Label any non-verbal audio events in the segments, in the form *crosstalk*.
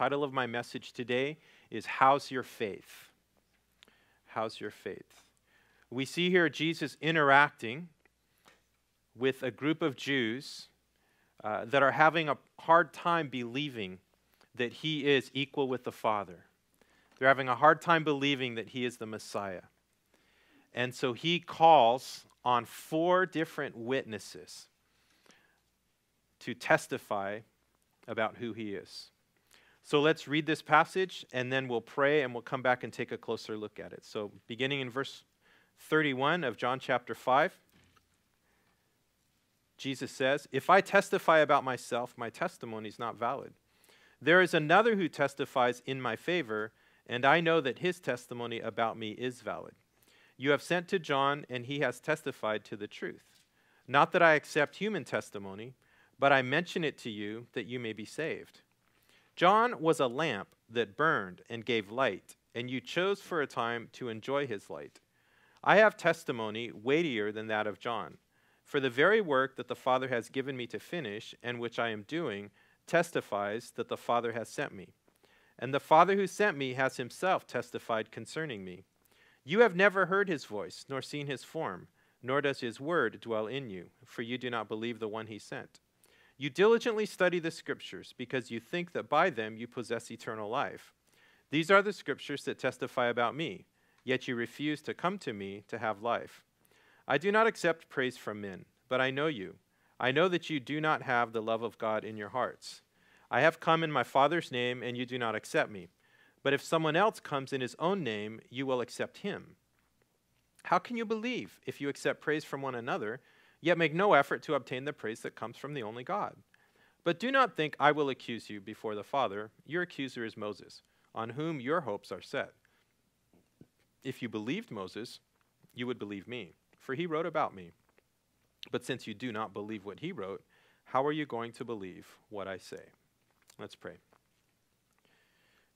title of my message today is How's Your Faith? How's Your Faith? We see here Jesus interacting with a group of Jews uh, that are having a hard time believing that he is equal with the Father. They're having a hard time believing that he is the Messiah. And so he calls on four different witnesses to testify about who he is. So let's read this passage and then we'll pray and we'll come back and take a closer look at it. So, beginning in verse 31 of John chapter 5, Jesus says, If I testify about myself, my testimony is not valid. There is another who testifies in my favor, and I know that his testimony about me is valid. You have sent to John, and he has testified to the truth. Not that I accept human testimony, but I mention it to you that you may be saved. John was a lamp that burned and gave light, and you chose for a time to enjoy his light. I have testimony weightier than that of John. For the very work that the Father has given me to finish, and which I am doing, testifies that the Father has sent me. And the Father who sent me has himself testified concerning me. You have never heard his voice, nor seen his form, nor does his word dwell in you, for you do not believe the one he sent. You diligently study the Scriptures because you think that by them you possess eternal life. These are the Scriptures that testify about me, yet you refuse to come to me to have life. I do not accept praise from men, but I know you. I know that you do not have the love of God in your hearts. I have come in my Father's name, and you do not accept me. But if someone else comes in his own name, you will accept him. How can you believe if you accept praise from one another? Yet make no effort to obtain the praise that comes from the only God. But do not think I will accuse you before the Father. Your accuser is Moses, on whom your hopes are set. If you believed Moses, you would believe me, for he wrote about me. But since you do not believe what he wrote, how are you going to believe what I say? Let's pray.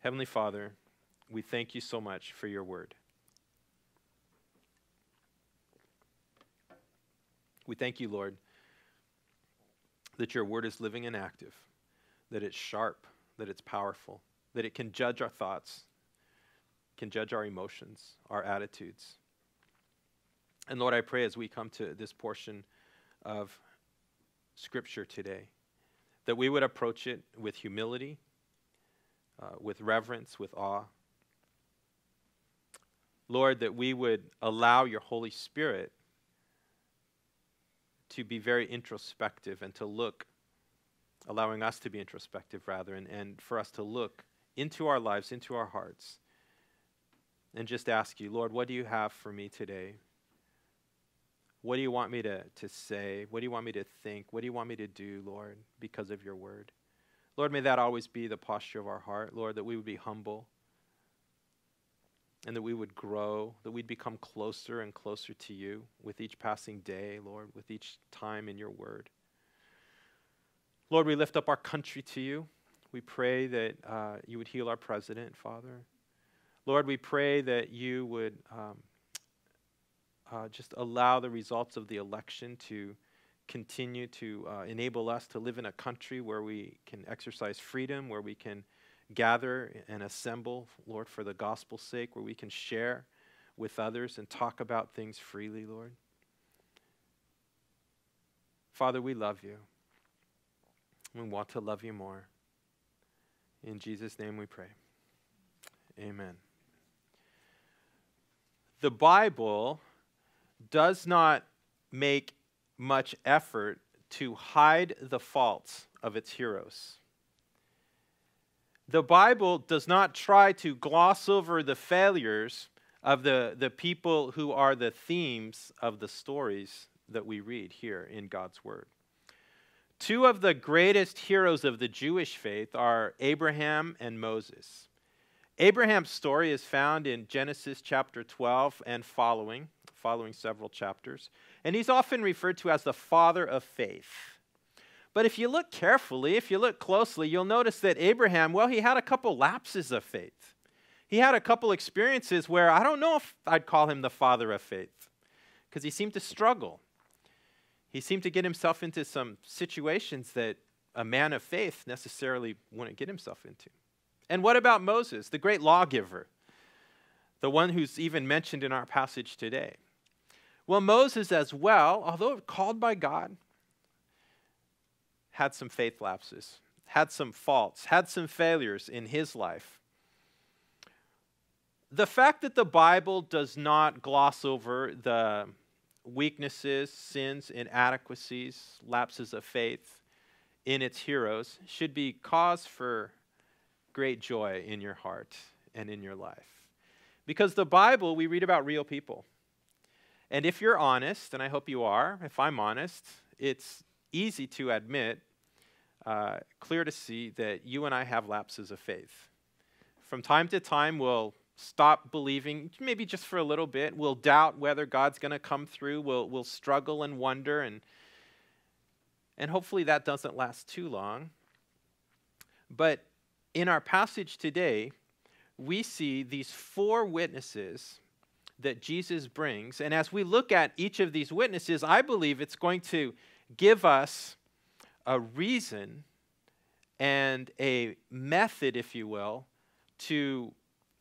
Heavenly Father, we thank you so much for your word. We thank you, Lord, that your word is living and active, that it's sharp, that it's powerful, that it can judge our thoughts, can judge our emotions, our attitudes. And Lord, I pray as we come to this portion of Scripture today, that we would approach it with humility, uh, with reverence, with awe. Lord, that we would allow your Holy Spirit to be very introspective and to look, allowing us to be introspective rather, and, and for us to look into our lives, into our hearts, and just ask you, Lord, what do you have for me today? What do you want me to, to say? What do you want me to think? What do you want me to do, Lord, because of your word? Lord, may that always be the posture of our heart, Lord, that we would be humble and that we would grow, that we'd become closer and closer to you with each passing day, Lord, with each time in your word. Lord, we lift up our country to you. We pray that uh, you would heal our president, Father. Lord, we pray that you would um, uh, just allow the results of the election to continue to uh, enable us to live in a country where we can exercise freedom, where we can gather and assemble, Lord, for the gospel's sake, where we can share with others and talk about things freely, Lord. Father, we love you. We want to love you more. In Jesus' name we pray. Amen. The Bible does not make much effort to hide the faults of its heroes the Bible does not try to gloss over the failures of the, the people who are the themes of the stories that we read here in God's Word. Two of the greatest heroes of the Jewish faith are Abraham and Moses. Abraham's story is found in Genesis chapter 12 and following, following several chapters, and he's often referred to as the father of faith. But if you look carefully, if you look closely, you'll notice that Abraham, well, he had a couple lapses of faith. He had a couple experiences where I don't know if I'd call him the father of faith because he seemed to struggle. He seemed to get himself into some situations that a man of faith necessarily wouldn't get himself into. And what about Moses, the great lawgiver, the one who's even mentioned in our passage today? Well, Moses, as well, although called by God, had some faith lapses, had some faults, had some failures in his life. The fact that the Bible does not gloss over the weaknesses, sins, inadequacies, lapses of faith in its heroes should be cause for great joy in your heart and in your life. Because the Bible, we read about real people. And if you're honest, and I hope you are, if I'm honest, it's easy to admit, uh, clear to see that you and I have lapses of faith. From time to time, we'll stop believing, maybe just for a little bit. We'll doubt whether God's going to come through. We'll, we'll struggle and wonder. And, and hopefully that doesn't last too long. But in our passage today, we see these four witnesses that Jesus brings. And as we look at each of these witnesses, I believe it's going to give us a reason and a method, if you will, to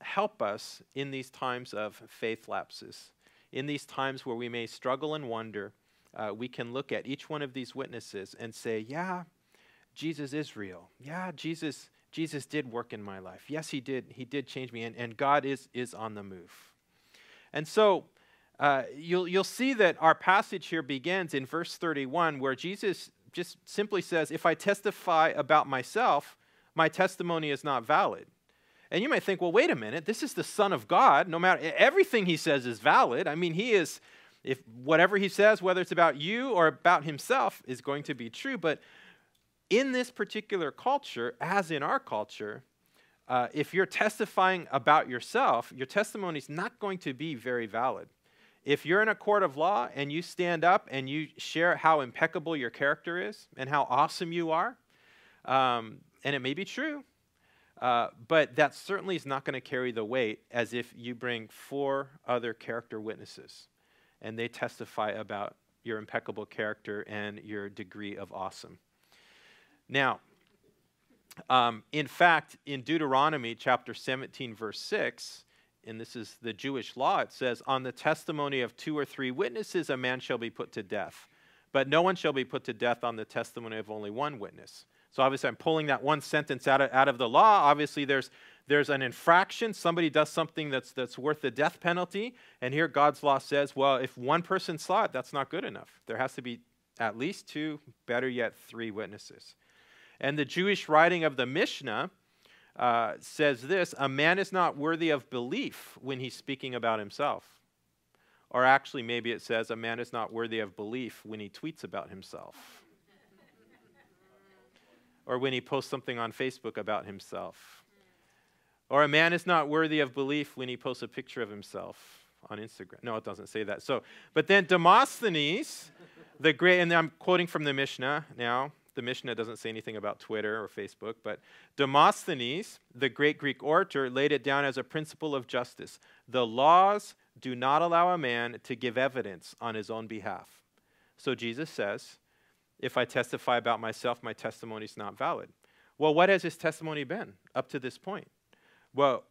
help us in these times of faith lapses. In these times where we may struggle and wonder, uh, we can look at each one of these witnesses and say, yeah, Jesus is real. Yeah, Jesus, Jesus did work in my life. Yes, he did. He did change me, and, and God is, is on the move. And so uh, you'll, you'll see that our passage here begins in verse 31, where Jesus just simply says, If I testify about myself, my testimony is not valid. And you might think, well, wait a minute, this is the Son of God. No matter everything he says is valid. I mean, he is, if whatever he says, whether it's about you or about himself, is going to be true. But in this particular culture, as in our culture, uh, if you're testifying about yourself, your testimony is not going to be very valid. If you're in a court of law and you stand up and you share how impeccable your character is and how awesome you are, um, and it may be true, uh, but that certainly is not going to carry the weight as if you bring four other character witnesses and they testify about your impeccable character and your degree of awesome. Now, um, in fact, in Deuteronomy chapter 17, verse 6, and this is the Jewish law, it says, On the testimony of two or three witnesses, a man shall be put to death. But no one shall be put to death on the testimony of only one witness. So obviously, I'm pulling that one sentence out of, out of the law. Obviously, there's, there's an infraction. Somebody does something that's, that's worth the death penalty. And here, God's law says, well, if one person saw it, that's not good enough. There has to be at least two, better yet, three witnesses. And the Jewish writing of the Mishnah uh, says this A man is not worthy of belief when he's speaking about himself. Or actually, maybe it says, A man is not worthy of belief when he tweets about himself *laughs* or when he posts something on Facebook about himself. Or a man is not worthy of belief when he posts a picture of himself on Instagram. No, it doesn't say that. So, but then Demosthenes, the great, and I'm quoting from the Mishnah now. The Mishnah doesn't say anything about Twitter or Facebook, but Demosthenes, the great Greek orator, laid it down as a principle of justice. The laws do not allow a man to give evidence on his own behalf. So Jesus says, if I testify about myself, my testimony is not valid. Well, what has his testimony been up to this point? Well,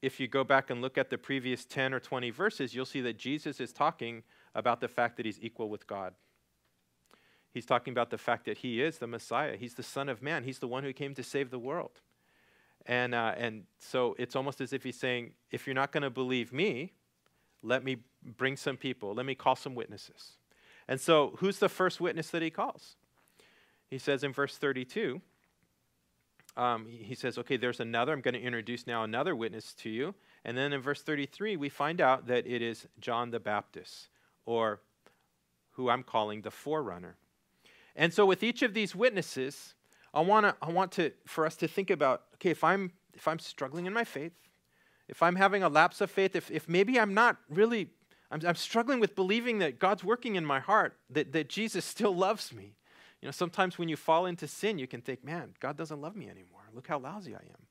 if you go back and look at the previous 10 or 20 verses, you'll see that Jesus is talking about the fact that he's equal with God. He's talking about the fact that he is the Messiah. He's the Son of Man. He's the one who came to save the world. And, uh, and so it's almost as if he's saying, if you're not going to believe me, let me bring some people, let me call some witnesses. And so, who's the first witness that he calls? He says in verse 32, um, he says, okay, there's another. I'm going to introduce now another witness to you. And then in verse 33, we find out that it is John the Baptist, or who I'm calling the forerunner. And so with each of these witnesses, I, wanna, I want to, for us to think about, okay, if I'm, if I'm struggling in my faith, if I'm having a lapse of faith, if, if maybe I'm not really, I'm, I'm struggling with believing that God's working in my heart, that, that Jesus *laughs* still loves me, you know, sometimes when you fall into sin, you can think, man, God doesn't love me anymore. Look how lousy I am.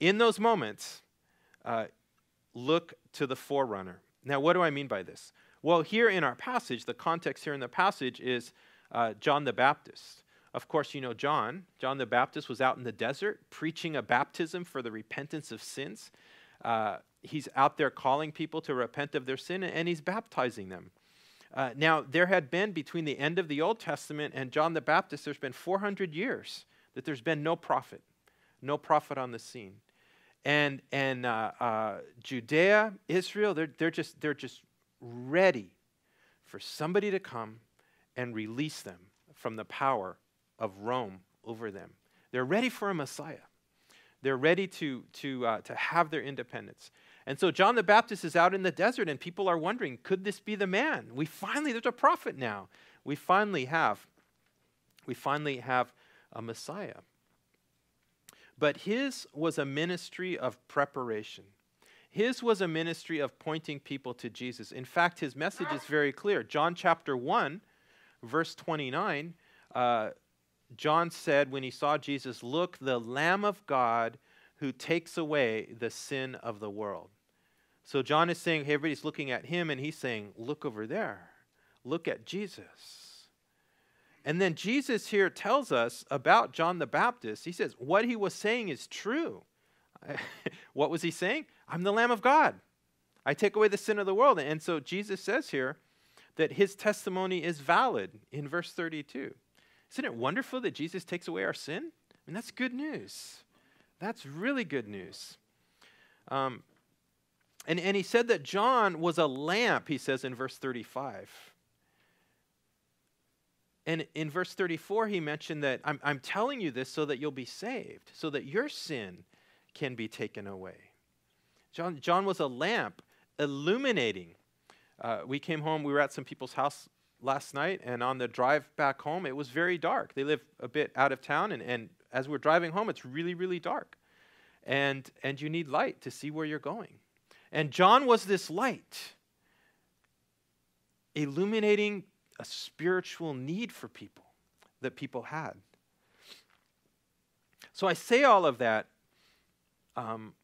In those moments, uh, look to the forerunner. Now, what do I mean by this? Well, here in our passage, the context here in the passage is uh, John the Baptist. Of course, you know John. John the Baptist was out in the desert preaching a baptism for the repentance of sins. Uh, he's out there calling people to repent of their sin and he's baptizing them. Uh, now, there had been between the end of the Old Testament and John the Baptist, there's been 400 years that there's been no prophet, no prophet on the scene. And, and uh, uh, Judea, Israel, they're, they're, just, they're just ready for somebody to come and release them from the power of Rome over them. They're ready for a Messiah. They're ready to, to, uh, to have their independence. And so John the Baptist is out in the desert, and people are wondering, could this be the man? We finally, there's a prophet now. We finally have, we finally have a Messiah. But his was a ministry of preparation. His was a ministry of pointing people to Jesus. In fact, his message is very clear. John chapter 1, verse 29, uh, John said when he saw Jesus, Look, the Lamb of God who takes away the sin of the world. So John is saying, hey, everybody's looking at him, and he's saying, Look over there. Look at Jesus. And then Jesus here tells us about John the Baptist. He says, What he was saying is true. *laughs* what was he saying? I'm the Lamb of God. I take away the sin of the world. And so Jesus says here that his testimony is valid in verse 32. Isn't it wonderful that Jesus takes away our sin? I mean, that's good news. That's really good news. Um, and, and he said that John was a lamp, he says in verse 35. And in verse 34, he mentioned that I'm, I'm telling you this so that you'll be saved, so that your sin can be taken away. John, John was a lamp illuminating. Uh, we came home, we were at some people's house last night, and on the drive back home, it was very dark. They live a bit out of town, and, and as we're driving home, it's really, really dark. And, and you need light to see where you're going. And John was this light, illuminating a spiritual need for people that people had. So I say all of that um,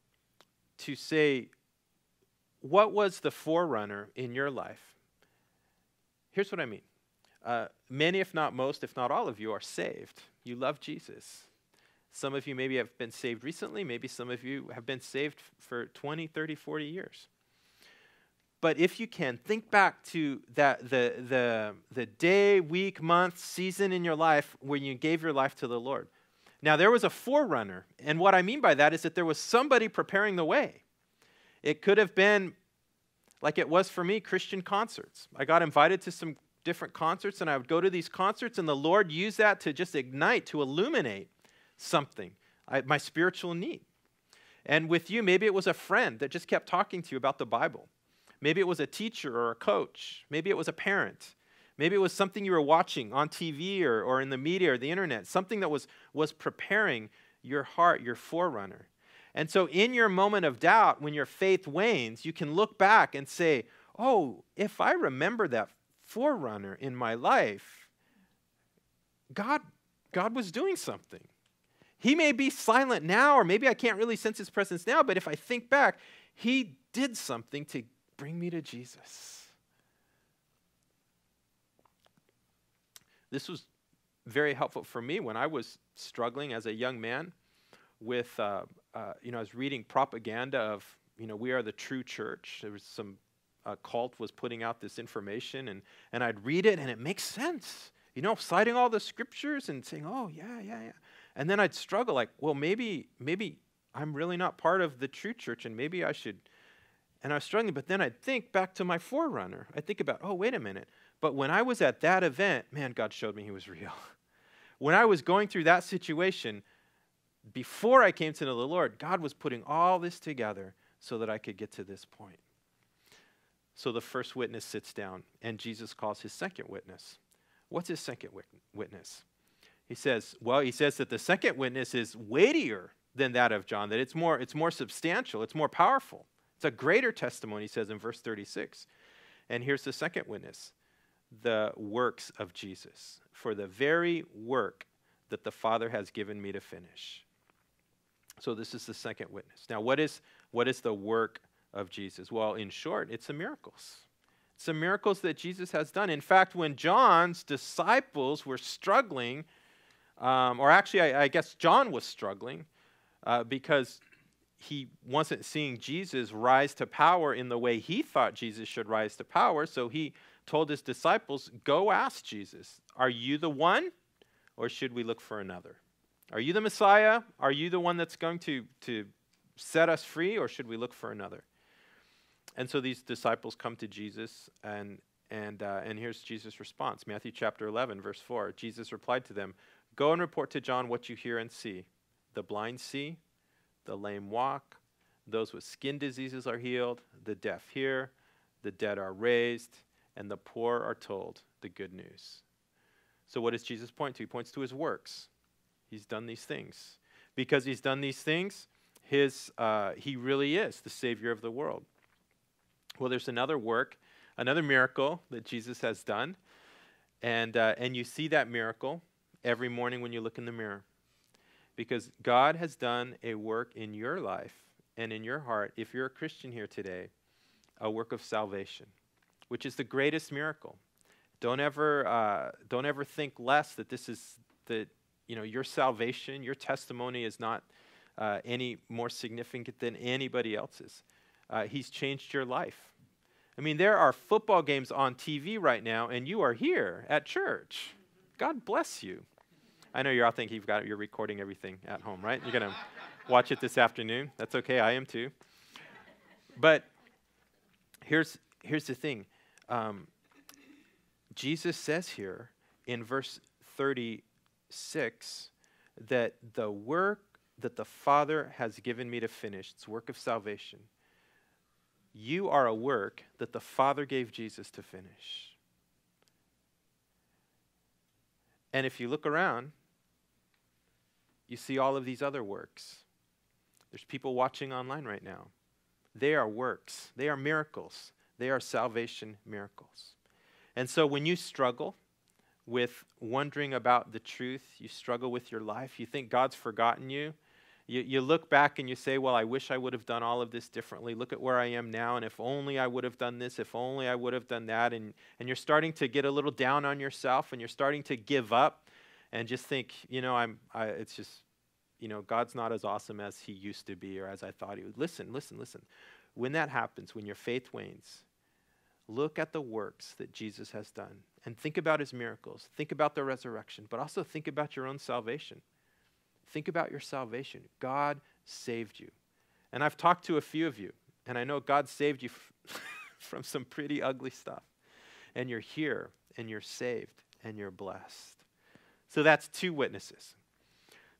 to say, what was the forerunner in your life? Here's what I mean. Uh, many, if not most, if not all of you, are saved. You love Jesus. Some of you maybe have been saved recently. Maybe some of you have been saved for 20, 30, 40 years. But if you can, think back to that, the, the, the day, week, month, season in your life when you gave your life to the Lord. Now, there was a forerunner. And what I mean by that is that there was somebody preparing the way. It could have been, like it was for me, Christian concerts. I got invited to some different concerts, and I would go to these concerts, and the Lord used that to just ignite, to illuminate something, I, my spiritual need. And with you, maybe it was a friend that just kept talking to you about the Bible. Maybe it was a teacher or a coach. Maybe it was a parent. Maybe it was something you were watching on TV or, or in the media or the internet, something that was, was preparing your heart, your forerunner. And so, in your moment of doubt, when your faith wanes, you can look back and say, Oh, if I remember that forerunner in my life, God, God was doing something. He may be silent now, or maybe I can't really sense his presence now, but if I think back, he did something to bring me to Jesus. This was very helpful for me when I was struggling as a young man with, uh, uh, you know, I was reading propaganda of, you know, we are the true church. There was some uh, cult was putting out this information, and, and I'd read it, and it makes sense. You know, citing all the scriptures and saying, oh, yeah, yeah, yeah. And then I'd struggle like, well, maybe, maybe I'm really not part of the true church and maybe I should. And I was struggling, but then I'd think back to my forerunner. I'd think about, oh, wait a minute. But when I was at that event, man, God showed me He was real. *laughs* when I was going through that situation, before I came to know the Lord, God was putting all this together so that I could get to this point. So the first witness sits down, and Jesus calls his second witness. What's his second witness? He says, well, he says that the second witness is weightier than that of John, that it's more, it's more substantial, it's more powerful. It's a greater testimony, he says in verse 36. And here's the second witness the works of Jesus, for the very work that the Father has given me to finish. So this is the second witness. Now, what is, what is the work of Jesus? Well, in short, it's the miracles. It's the miracles that Jesus has done. In fact, when John's disciples were struggling Um, or actually, I, I, guess John was struggling uh, because he wasn't seeing Jesus rise to power in the way he thought Jesus should rise to power. So he told his disciples, Go ask Jesus, Are you the one, or should we look for another? Are you the Messiah? Are you the one that's going to, to set us free, or should we look for another? And so these disciples come to Jesus, and, and, uh, and here's Jesus' response Matthew chapter 11, verse 4. Jesus replied to them, Go and report to John what you hear and see. The blind see, the lame walk, those with skin diseases are healed, the deaf hear, the dead are raised, and the poor are told the good news. So, what does Jesus point to? He points to his works. He's done these things. Because he's done these things, his, uh, he really is the Savior of the world. Well, there's another work, another miracle that Jesus has done. And, uh, and you see that miracle every morning when you look in the mirror. Because God has done a work in your life and in your heart, if you're a Christian here today, a work of salvation, which is the greatest miracle. Don't ever, uh, don't ever think less that this is that you know your salvation, your testimony is not uh, any more significant than anybody else's. Uh, he's changed your life. I mean, there are football games on TV right now, and you are here at church. God bless you. I know you're all thinking you've got you're recording everything at home, right? You're gonna watch it this afternoon. That's okay. I am too. But here's here's the thing. Um, Jesus says here in verse 36 that the work that the Father has given me to finish, it's work of salvation. You are a work that the Father gave Jesus to finish. And if you look around, you see all of these other works. There's people watching online right now. They are works, they are miracles, they are salvation miracles. And so when you struggle with wondering about the truth, you struggle with your life, you think God's forgotten you, you, you look back and you say, Well, I wish I would have done all of this differently. Look at where I am now, and if only I would have done this, if only I would have done that. And, and you're starting to get a little down on yourself and you're starting to give up and just think, you know, I'm, I, it's just, you know, God's not as awesome as he used to be or as I thought he would. Listen, listen, listen. When that happens, when your faith wanes, look at the works that Jesus has done and think about his miracles. Think about the resurrection, but also think about your own salvation. Think about your salvation. God saved you. And I've talked to a few of you, and I know God saved you *laughs* from some pretty ugly stuff. And you're here, and you're saved, and you're blessed. So that's two witnesses.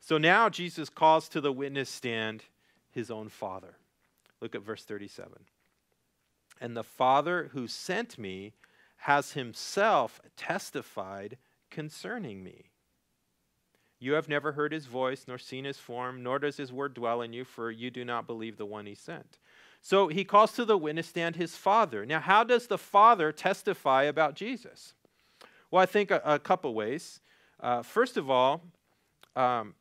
So now Jesus calls to the witness stand his own Father. Look at verse 37. And the Father who sent me has himself testified concerning me. You have never heard his voice, nor seen his form, nor does his word dwell in you, for you do not believe the one he sent. So he calls to the witness stand his Father. Now, how does the Father testify about Jesus? Well, I think a, a couple ways. Uh, first of all, um,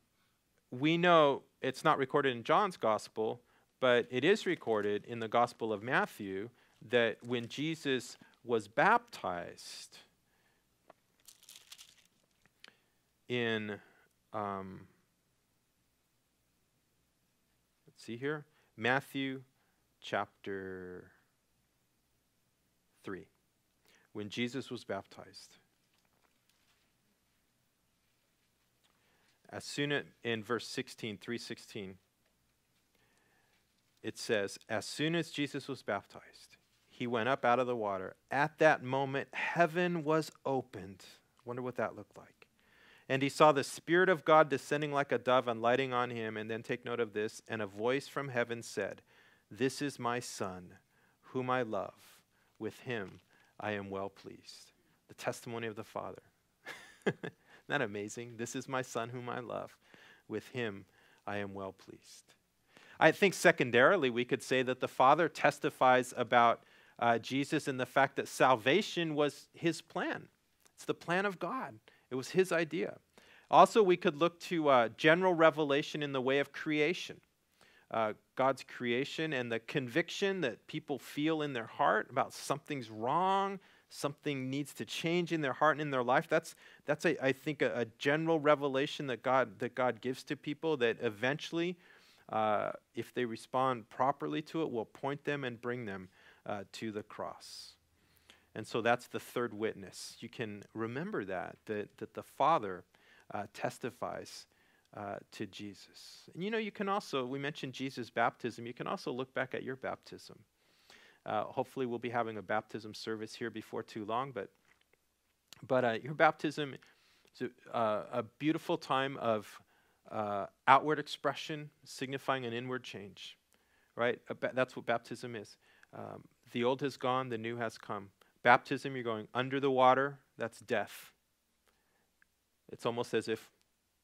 we know it's not recorded in John's gospel, but it is recorded in the Gospel of Matthew that when Jesus was baptized in, um, let's see here, Matthew chapter 3, when Jesus was baptized. As soon as, in verse 16, 316, it says, As soon as Jesus was baptized, he went up out of the water. At that moment, heaven was opened. Wonder what that looked like. And he saw the Spirit of God descending like a dove and lighting on him. And then take note of this. And a voice from heaven said, This is my Son, whom I love. With him I am well pleased. The testimony of the Father. *laughs* Isn't that amazing? This is my son whom I love. With him I am well pleased. I think secondarily, we could say that the Father testifies about uh, Jesus and the fact that salvation was his plan. It's the plan of God, it was his idea. Also, we could look to uh, general revelation in the way of creation. uh, God's creation and the conviction that people feel in their heart about something's wrong, something needs to change in their heart and in their life. That's, that's a, I think, a, a general revelation that God, that God gives to people that eventually, uh, if they respond properly to it, will point them and bring them uh, to the cross. And so that's the third witness. You can remember that, that, that the Father uh, testifies uh, to Jesus. And you know, you can also, we mentioned Jesus' baptism, you can also look back at your baptism. Uh, hopefully, we'll be having a baptism service here before too long, but, but uh, your baptism is a, uh, a beautiful time of outward expression signifying an inward change, right? That's what baptism is. Um, the old has gone, the new has come. Baptism, you're going under the water, that's death. It's almost as if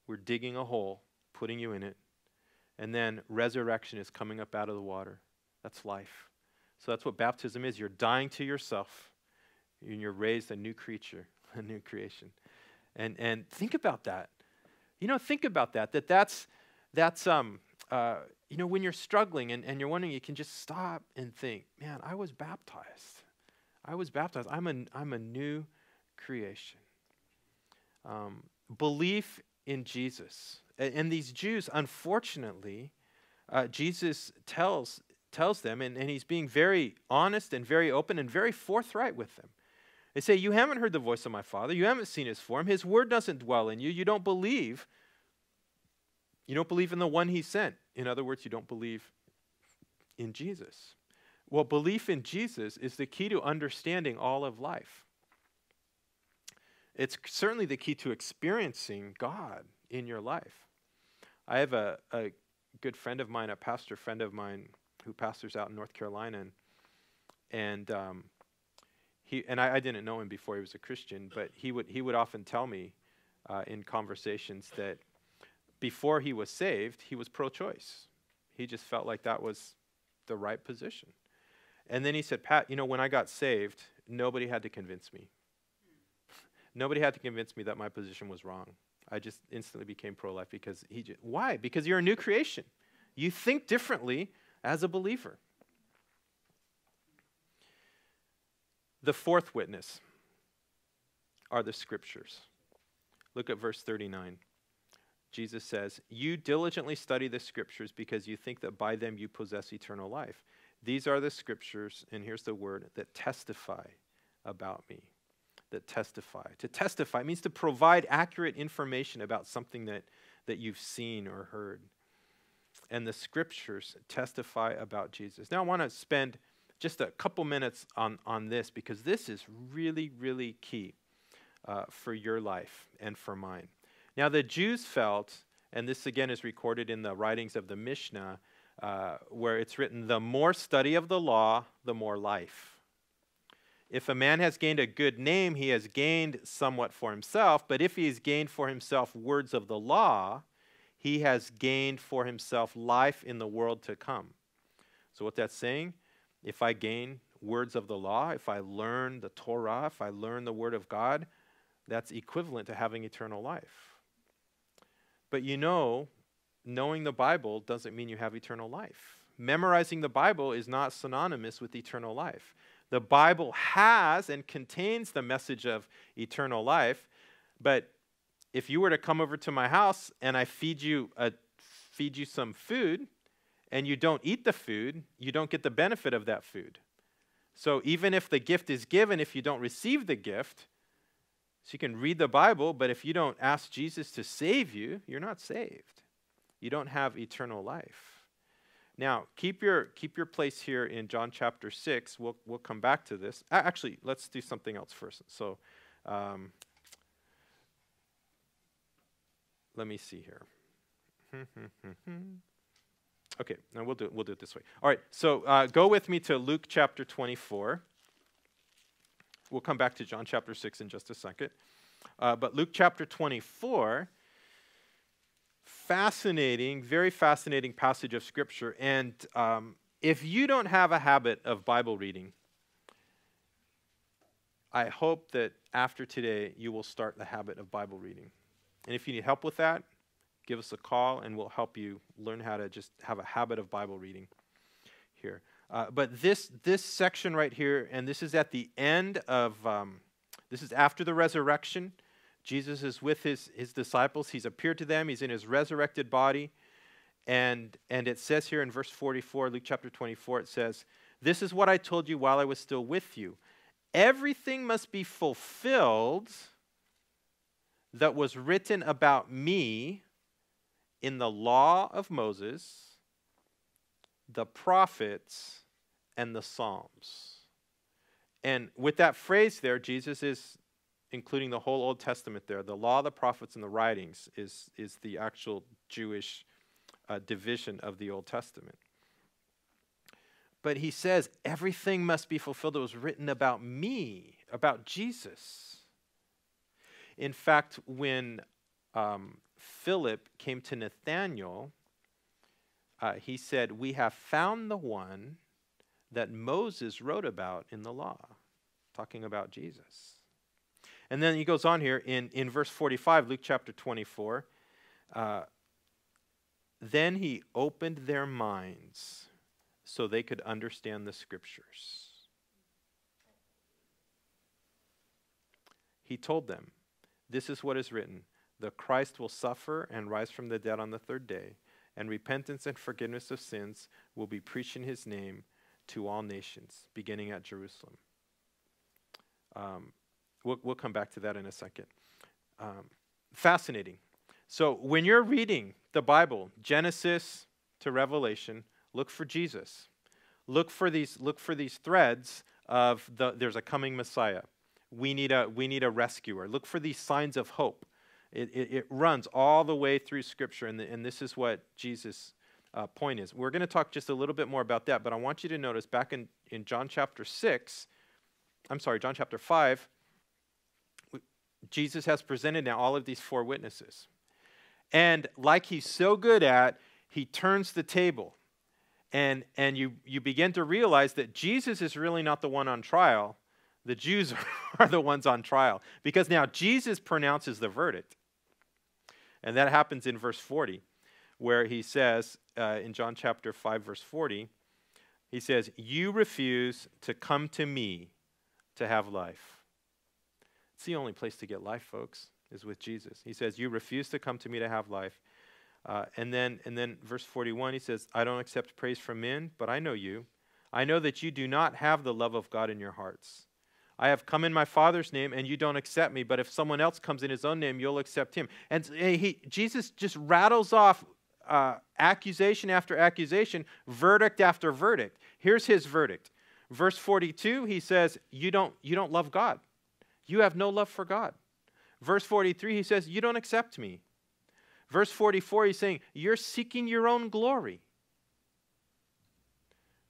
we're digging a hole, putting you in it, and then resurrection is coming up out of the water. That's life. So that's what baptism is. You're dying to yourself, and you're raised a new creature, *laughs* a new creation. And, and think about that. You know, think about that. That that's, that's um, uh, you know, when you're struggling and, and you're wondering, you can just stop and think, man, I was baptized. I was baptized. I'm a, I'm a new creation. Um, belief in Jesus. And, and these Jews, unfortunately, uh, Jesus tells, tells them, and, and he's being very honest and very open and very forthright with them. They say, You haven't heard the voice of my Father. You haven't seen his form. His word doesn't dwell in you. You don't believe. You don't believe in the one he sent. In other words, you don't believe in Jesus. Well, belief in Jesus is the key to understanding all of life. It's certainly the key to experiencing God in your life. I have a, a good friend of mine, a pastor friend of mine, who pastors out in North Carolina, and, and um, he and I, I, didn't know him before he was a Christian, but he would he would often tell me uh, in conversations that before he was saved, he was pro-choice. He just felt like that was the right position. And then he said, Pat, you know, when I got saved, nobody had to convince me. nobody had to convince me that my position was wrong. I just instantly became pro life because he just, why? Because you're a new creation. You think differently as a believer. The fourth witness are the scriptures. Look at verse 39. Jesus says, You diligently study the scriptures because you think that by them you possess eternal life. These are the scriptures, and here's the word, that testify about me. That testify. To testify means to provide accurate information about something that, that you've seen or heard. And the scriptures testify about Jesus. Now, I want to spend just a couple minutes on, on this because this is really, really key uh, for your life and for mine. Now, the Jews felt, and this again is recorded in the writings of the Mishnah, uh, where it's written, the more study of the law, the more life. If a man has gained a good name, he has gained somewhat for himself, but if he has gained for himself words of the law, he has gained for himself life in the world to come. So, what that's saying, if I gain words of the law, if I learn the Torah, if I learn the Word of God, that's equivalent to having eternal life. But you know, knowing the Bible doesn't mean you have eternal life. Memorizing the Bible is not synonymous with eternal life. The Bible has and contains the message of eternal life, but if you were to come over to my house and I feed you a feed you some food and you don't eat the food, you don't get the benefit of that food. So even if the gift is given, if you don't receive the gift, so you can read the Bible, but if you don't ask Jesus to save you, you're not saved you don't have eternal life. Now, keep your, keep your place here in John chapter 6. We'll, we'll come back to this. Actually, let's do something else first. So, um, let me see here. *laughs* okay, now we'll do, it, we'll do it this way. All right, so uh, go with me to Luke chapter 24. We'll come back to John chapter 6 in just a second. Uh, but Luke chapter 24 fascinating, very fascinating passage of Scripture. And um, if you don't have a habit of Bible reading, I hope that after today you will start the habit of Bible reading. And if you need help with that, give us a call and we'll help you learn how to just have a habit of Bible reading here. Uh, but this, this section right here, and this is at the end of, um, this is after the resurrection. Jesus is with his, his disciples. He's appeared to them. He's in his resurrected body. And, and it says here in verse 44, Luke chapter 24, it says, This is what I told you while I was still with you. Everything must be fulfilled that was written about me in the law of Moses, the prophets, and the Psalms. And with that phrase there, Jesus is including the whole Old Testament there. The law, the prophets, and the writings is, is the actual Jewish uh, division of the Old Testament. But he says, everything must be fulfilled that was written about me, about Jesus. In fact, when um, Philip came to Nathanael, uh, he said, We have found the one that Moses wrote about in the law, talking about Jesus. And then he goes on here in, in verse 45, Luke chapter 24. Uh, then he opened their minds so they could understand the scriptures. He told them, This is what is written the Christ will suffer and rise from the dead on the third day, and repentance and forgiveness of sins will be preached in his name to all nations, beginning at Jerusalem. Um, we'll, we'll come back to that in a second. Um, fascinating. So, when you're reading the Bible, Genesis to Revelation, look for Jesus. Look for these, look for these threads of the, there's a coming Messiah. We need a, we need a rescuer. Look for these signs of hope. It, it, it runs all the way through Scripture, and, the, and this is what Jesus' uh, point is. We're going to talk just a little bit more about that, but I want you to notice back in, in John chapter 6, I'm sorry, John chapter 5, Jesus has presented now all of these four witnesses. And like he's so good at, he turns the table. And, and you, you begin to realize that Jesus is really not the one on trial. The Jews *laughs* are the ones on trial. Because now Jesus pronounces the verdict. And that happens in verse 40, where he says, uh, in John chapter 5, verse 40, he says, You refuse to come to me to have life. It's the only place to get life, folks is with Jesus. He says, You refuse to come to me to have life. Uh, and then and then verse 41 he says i don't accept praise from men but i know you i know that you do not have the love of god in your hearts i have come in my father's name and you don't accept me but if someone else comes in his own name you'll accept him. And he, jesus just rattles off uh, accusation after accusation verdict after verdict. Here's his verdict. Verse 42 he says you don't you don't love god. You have no love for god. Verse 43, he says, You don't accept me. Verse 44, he's saying, You're seeking your own glory.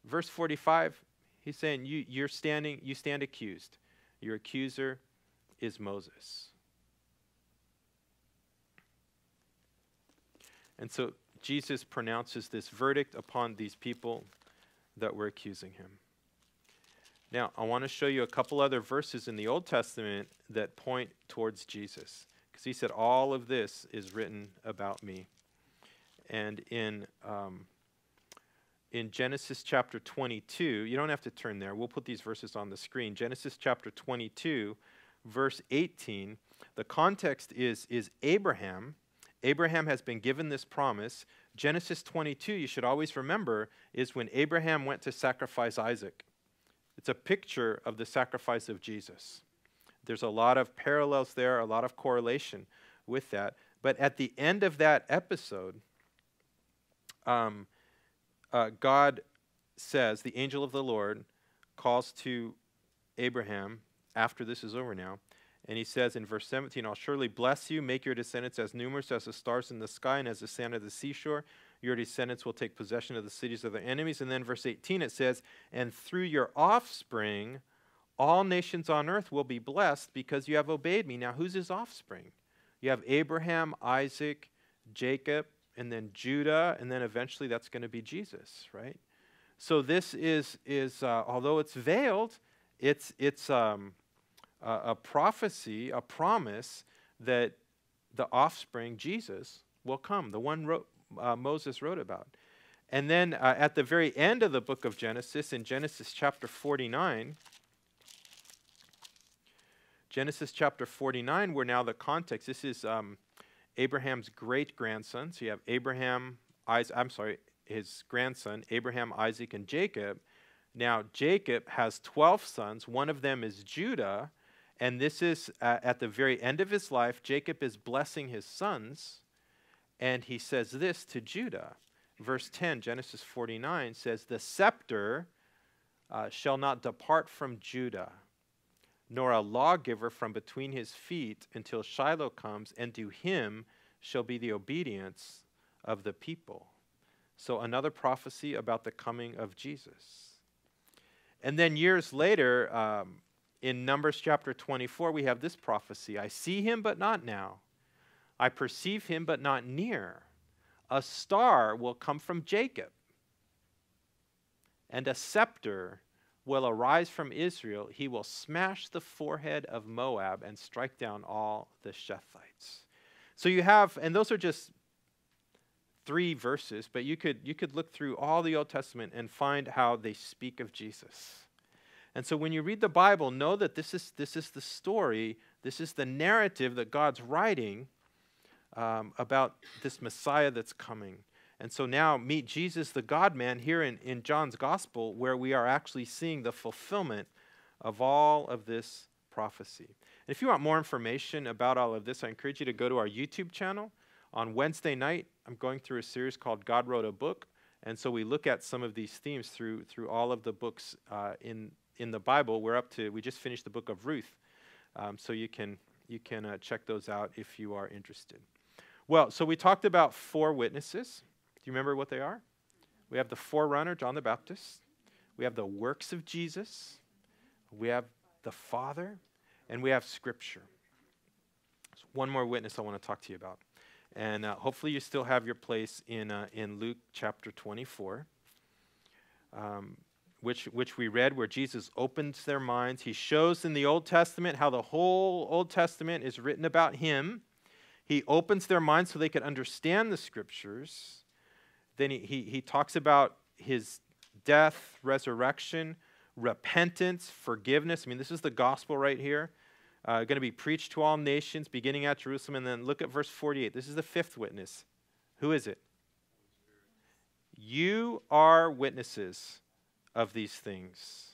Verse 45, he's saying, you, You're standing, you stand accused. Your accuser is Moses. And so Jesus pronounces this verdict upon these people that were accusing him. Now, I want to show you a couple other verses in the Old Testament that point towards Jesus. Because he said, All of this is written about me. And in, um, in Genesis chapter 22, you don't have to turn there, we'll put these verses on the screen. Genesis chapter 22, verse 18, the context is, is Abraham. Abraham has been given this promise. Genesis 22, you should always remember, is when Abraham went to sacrifice Isaac. It's a picture of the sacrifice of Jesus. There's a lot of parallels there, a lot of correlation with that. But at the end of that episode, um, uh, God says, the angel of the Lord calls to Abraham after this is over now. And he says in verse 17, I'll surely bless you, make your descendants as numerous as the stars in the sky and as the sand of the seashore. Your descendants will take possession of the cities of their enemies. And then verse 18 it says, And through your offspring, all nations on earth will be blessed because you have obeyed me. Now, who's his offspring? You have Abraham, Isaac, Jacob, and then Judah, and then eventually that's going to be Jesus, right? So this is, is uh, although it's veiled, it's, it's um, a, a prophecy, a promise that the offspring, Jesus, will come, the one wrote, uh, Moses wrote about. And then uh, at the very end of the book of Genesis, in Genesis chapter 49, Genesis chapter 49, where now the context, this is um, Abraham's great grandson. So you have Abraham, Isaac, I'm sorry, his grandson, Abraham, Isaac, and Jacob. Now, Jacob has 12 sons. One of them is Judah. And this is uh, at the very end of his life. Jacob is blessing his sons. And he says this to Judah. Verse 10, Genesis 49 says, The scepter uh, shall not depart from Judah, nor a lawgiver from between his feet until Shiloh comes, and to him shall be the obedience of the people. So, another prophecy about the coming of Jesus. And then years later, um, in Numbers chapter 24, we have this prophecy I see him, but not now. I perceive him, but not near. A star will come from Jacob, and a scepter will arise from Israel. He will smash the forehead of Moab and strike down all the Shethites. So you have, and those are just three verses, but you could, you could look through all the Old Testament and find how they speak of Jesus. And so when you read the Bible, know that this is, this is the story, this is the narrative that God's writing um, about this Messiah that's coming. And so now meet Jesus, the God man, here in, in John's gospel, where we are actually seeing the fulfillment of all of this prophecy. And if you want more information about all of this, I encourage you to go to our YouTube channel. On Wednesday night, I'm going through a series called God Wrote a Book. And so we look at some of these themes through, through all of the books uh, in, in the Bible. We're up to, we just finished the book of Ruth. Um, so you can, you can uh, check those out if you are interested. Well, so we talked about four witnesses. You remember what they are? We have the forerunner, John the Baptist. We have the works of Jesus. We have the Father. And we have Scripture. So one more witness I want to talk to you about. And uh, hopefully you still have your place in, uh, in Luke chapter 24, um, which, which we read, where Jesus opens their minds. He shows in the Old Testament how the whole Old Testament is written about him he opens their minds so they can understand the scriptures. Then he, he, he talks about his death, resurrection, repentance, forgiveness. I mean, this is the gospel right here. Uh, going to be preached to all nations, beginning at Jerusalem. And then look at verse 48. This is the fifth witness. Who is it? You are witnesses of these things.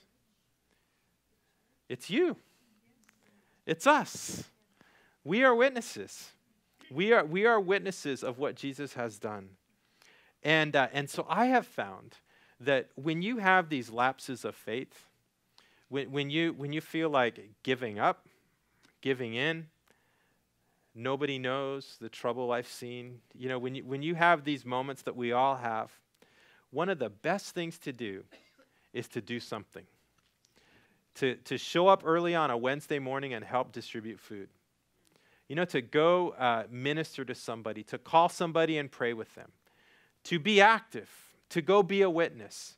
It's you. It's us. We are witnesses. We are, we are witnesses of what Jesus has done. And, uh, and so I have found that when you have these lapses of faith, when, when, you, when you feel like giving up, giving in, nobody knows the trouble I've seen, you know, when you, when you have these moments that we all have, one of the best things to do is to do something. To, to show up early on a Wednesday morning and help distribute food you know, to go uh, minister to somebody, to call somebody and pray with them, to be active, to go be a witness.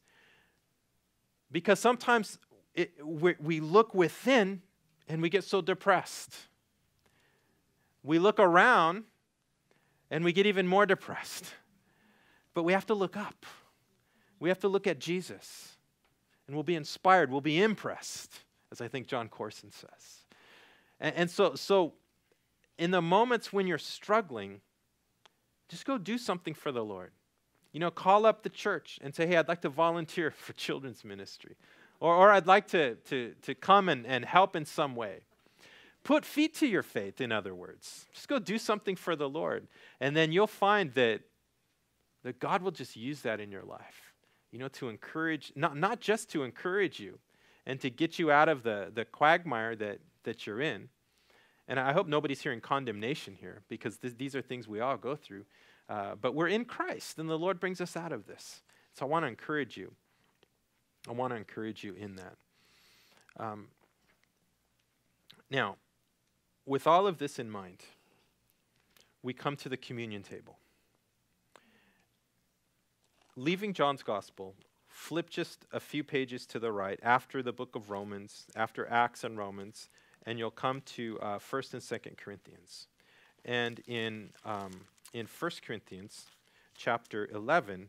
Because sometimes it, we, we look within and we get so depressed. We look around and we get even more depressed. But we have to look up. We have to look at Jesus. And we'll be inspired, we'll be impressed, as I think Jon Courson says. And, and so, so in the moments when you're struggling, just go do something for the Lord. You know, call up the church and say, hey, I'd like to volunteer *laughs* for children's ministry. Or, or I'd like to, to, to come and, and help in some way. Put feet to your faith, in other words. Just go do something for the Lord. And then you'll find that, that God will just use that in your life. You know, to encourage, not, not just to encourage you and to get you out of the, the quagmire that, that you're in, and I hope nobody's hearing condemnation here because th- these are things we all go through. Uh, but we're in Christ, and the Lord brings us out of this. So I want to encourage you. I want to encourage you in that. Um, now, with all of this in mind, we come to the communion table. Leaving John's gospel, flip just a few pages to the right after the book of Romans, after Acts and Romans, and you'll come to uh, 1st and 2nd Corinthians. And in um, in 1 Corinthians chapter 11,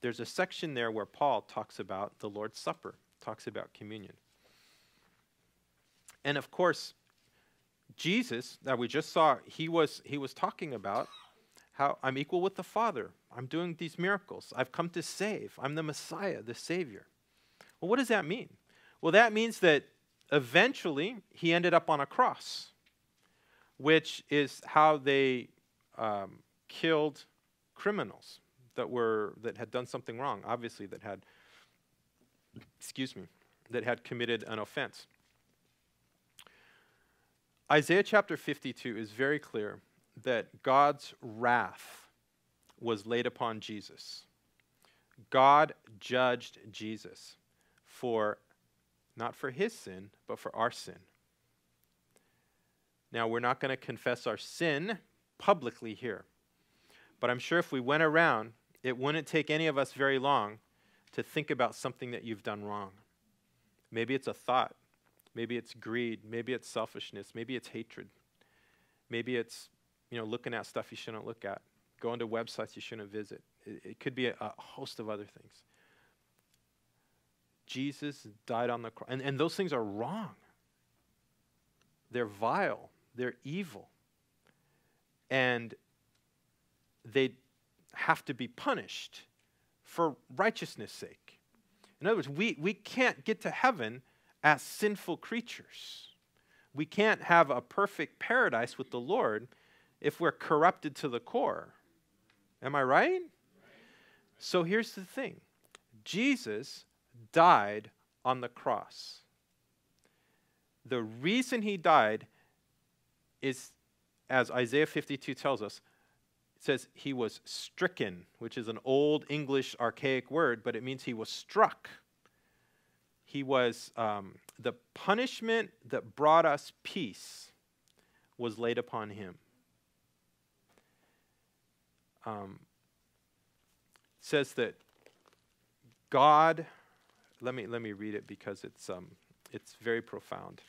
there's a section there where Paul talks about the Lord's Supper, talks about communion. And of course, Jesus that we just saw, he was he was talking about how I'm equal with the Father. I'm doing these miracles. I've come to save. I'm the Messiah, the Savior. Well, what does that mean? Well, that means that eventually he ended up on a cross, which is how they um, killed criminals that were that had done something wrong. Obviously, that had excuse me, that had committed an offense. Isaiah chapter 52 is very clear that God's wrath was laid upon Jesus. God judged Jesus for not for his sin, but for our sin. Now, we're not going to confess our sin publicly here, but I'm sure if we went around, it wouldn't take any of us very long to think about something that you've done wrong. Maybe it's a thought, maybe it's greed, maybe it's selfishness, maybe it's hatred, maybe it's you know looking at stuff you shouldn't look at, going to websites you shouldn't visit. It, it could be a, a host of other things. Jesus died on the cross. And, and those things are wrong. They're vile. They're evil. And they have to be punished for righteousness' sake. In other words, we, we can't get to heaven as sinful creatures. We can't have a perfect paradise with the Lord if we're corrupted to the core. Am I right? So here's the thing Jesus died on the cross. The reason he died is, as Isaiah 52 tells us, says he was stricken, which is an old English archaic word, but it means he was struck. He was, um, the punishment that brought us peace was laid upon him. Um, says that God let me, let me read it because it's, um, it's very profound.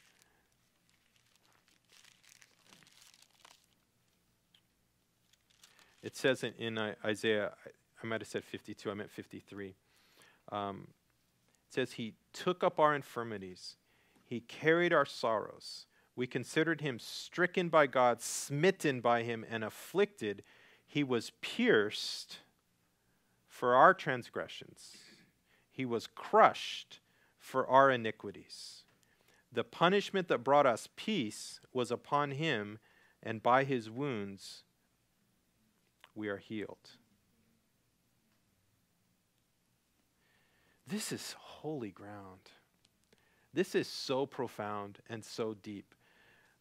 It says in, in uh, Isaiah, I, I, might have said 52, I meant 53. Um, it says, He took up our infirmities, He carried our sorrows. We considered Him stricken by God, smitten by Him, and afflicted. He was pierced for our transgressions he was crushed for our iniquities. The punishment that brought us peace was upon him, and by his wounds we are healed. This is holy ground. This is so profound and so deep.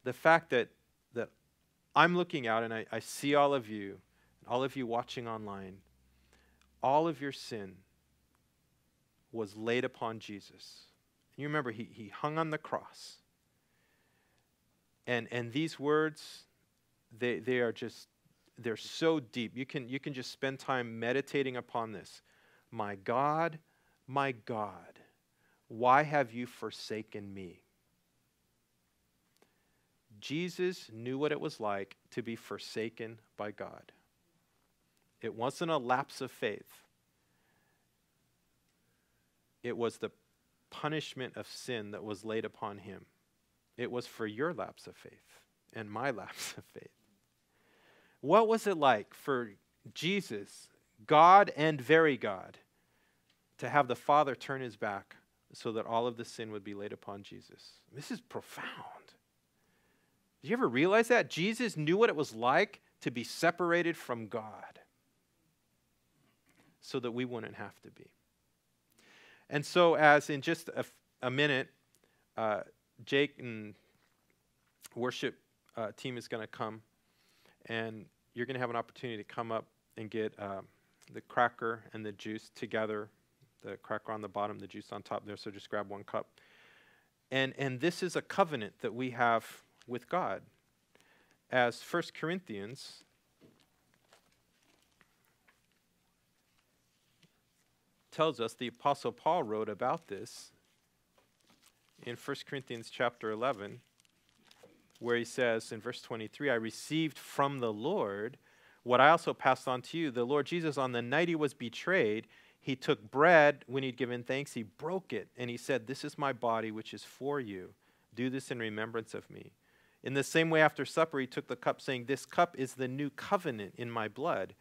The fact that, that I'm looking out and I, I see all of you, and all of you watching online, all of your sin was laid upon Jesus. You remember, he, he hung on the cross. And, and these words, they, they are just, they're so deep. You can, you can just spend time meditating upon this. My God, my God, why have you forsaken me? Jesus knew what it was like to be forsaken by God. It wasn't a lapse of faith. It was the punishment of sin that was laid upon him. It was for your lapse of faith and my *laughs* lapse of faith. What was it like for Jesus, God and very God, to have the Father turn his back so that all of the sin would be laid upon Jesus? This is profound. Did you ever realize that? Jesus knew what it was like to be separated from God so that we wouldn't have to be. And so, as in just a, a minute, uh, Jake and worship uh, team is going to come, and you're going to have an opportunity to come up and get uh, the cracker and the juice together. The cracker on the bottom, the juice on top there. So just grab one cup. And and this is a covenant that we have with God. As First Corinthians tells us the apostle Paul wrote about this in 1 Corinthians chapter 11 where he says in verse 23 I received from the Lord what I also passed on to you. The Lord Jesus, on the night he was betrayed, he took bread when he'd given thanks, he broke it, and he said, This is my body, which is for you. Do this in remembrance of me. In the same way, after supper, he took the cup, saying, This cup is the new covenant in my blood.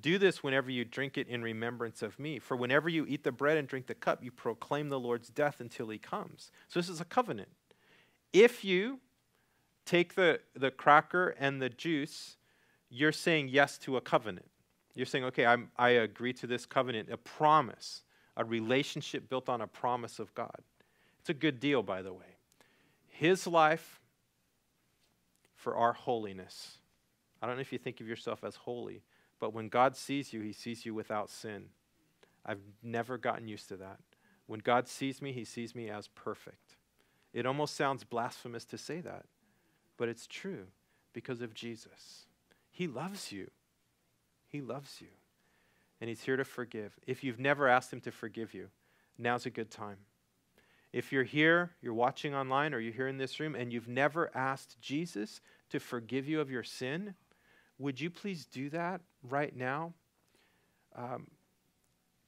Do this whenever you drink it in remembrance of me. For whenever you eat the bread and drink the cup, you proclaim the Lord's death until he comes. So this is a covenant. If you take the, the cracker and the juice, you're saying yes to a covenant. You're saying, okay, I'm, I agree to this covenant, a promise, a relationship built on a promise of God. It's a good deal, by the way. His life for our holiness. I don't know if you think of yourself as holy, but when God sees you, he sees you without sin. I've never gotten used to that. When God sees me, he sees me as perfect. It almost sounds blasphemous to say that, but it's true because of Jesus. He loves you. He loves you. And He's here to forgive. If you've never asked Him to forgive you, now's a good time. If you're here, you're watching online, or you're here in this room, and you've never asked Jesus to forgive you of your sin, would you please do that right now? Um,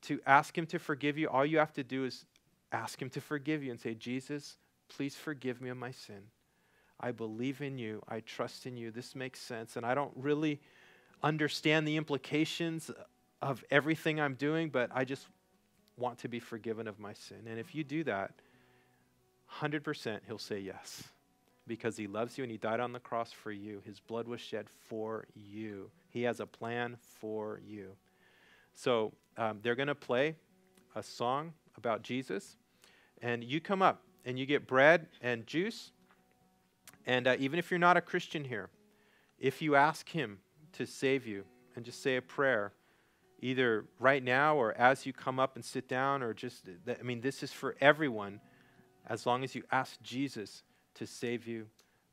to ask Him to forgive you, all you have to do is ask Him to forgive you and say, Jesus, please forgive me of my sin. I believe in you. I trust in you. This makes sense. And I don't really understand the implications of everything I'm doing, but I just want to be forgiven of my sin. And if you do that, 100% he'll say yes because he loves you and he died on the cross for you. His blood was shed for you. He has a plan for you. So um, they're going to play a song about Jesus, and you come up and you get bread and juice and uh, even if you're not a Christian here, if you ask Him to save you and just say a prayer, either right now or as you come up and sit down, or just, I mean, this is for everyone as long as you ask Jesus to save you,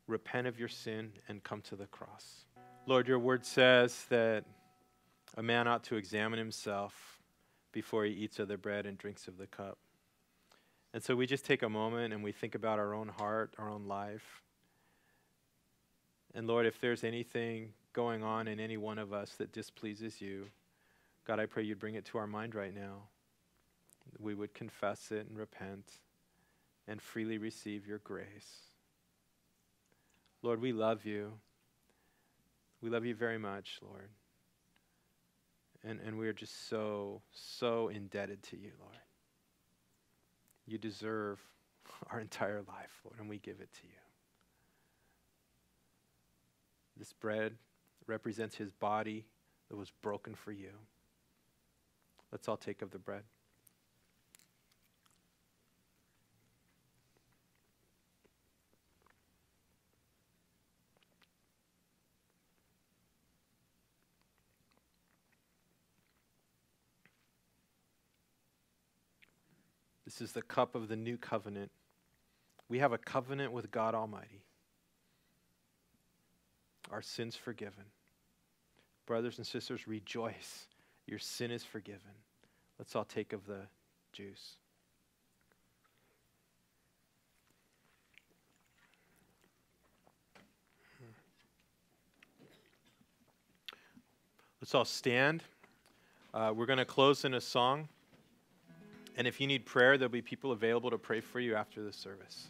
repent of your sin, and come to the cross. Lord, your word says that a man ought to examine himself before he eats of the bread and drinks of the cup. And so we just take a moment and we think about our own heart, our own life. And Lord, if there's anything going on in any one of us that displeases you, God, I pray you'd bring it to our mind right now. We would confess it and repent and freely receive your grace. Lord, we love you. We love you very much, Lord. And, and we are just so, so indebted to you, Lord. You deserve *laughs* our entire life, Lord, and we give it to you. This bread represents his body that was broken for you. Let's all take of the bread. This is the cup of the new covenant. We have a covenant with God Almighty our sins forgiven. Brothers and sisters, rejoice. Your sin is forgiven. Let's all take of the juice. Let's all stand. Uh, we're going to close in a song. And if you need prayer, there'll be people available to pray for you after the service.